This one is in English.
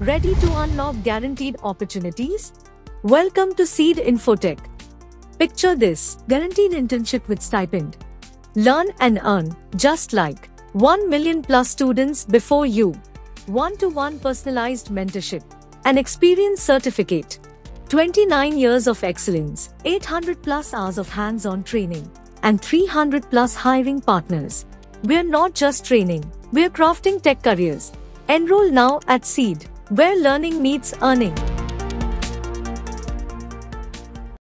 Ready to unlock guaranteed opportunities? Welcome to SEED Infotech. Picture this guaranteed internship with stipend. Learn and earn, just like 1 million plus students before you. One to one personalized mentorship, an experience certificate, 29 years of excellence, 800 plus hours of hands on training, and 300 plus hiring partners. We're not just training, we're crafting tech careers. Enroll now at Seed, where learning meets earning.